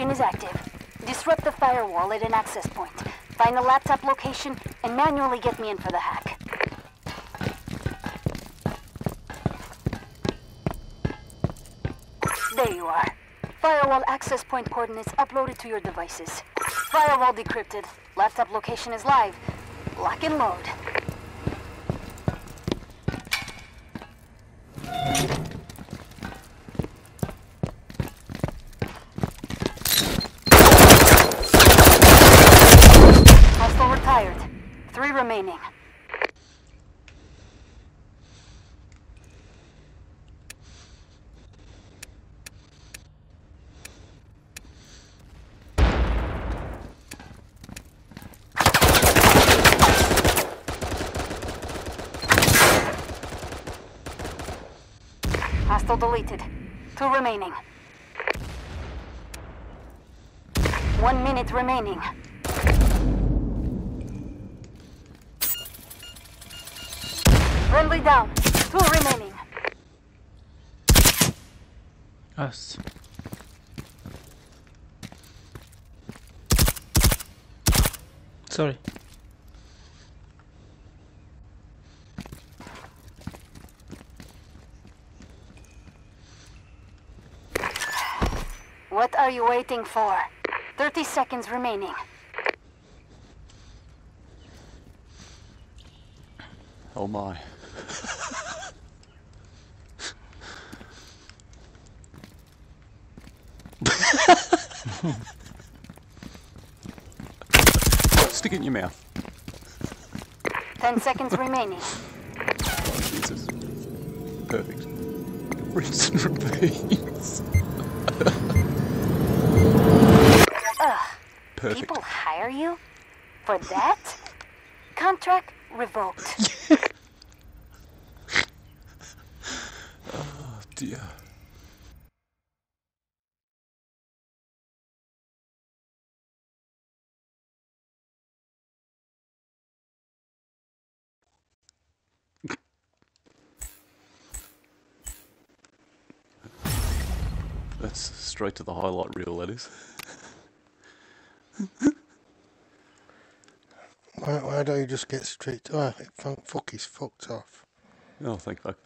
Mission is active. Disrupt the firewall at an access point. Find the laptop location and manually get me in for the hack. There you are. Firewall access point coordinates uploaded to your devices. Firewall decrypted. Laptop location is live. Lock and load. Hostile retired. Three remaining. Hostile deleted. Two remaining. One minute remaining. Friendly down. Two remaining. Us. Sorry. What are you waiting for? 30 seconds remaining. Oh my. Stick it in your mouth. 10 seconds remaining. Jesus. Perfect. Rinse and repeat. Perfect. People hire you? For that? Contract revoked. Oh dear. That's straight to the highlight reel, that is. Why, why don't you just get straight to... Oh, fuck, he's fucked off. Oh, thank fuck.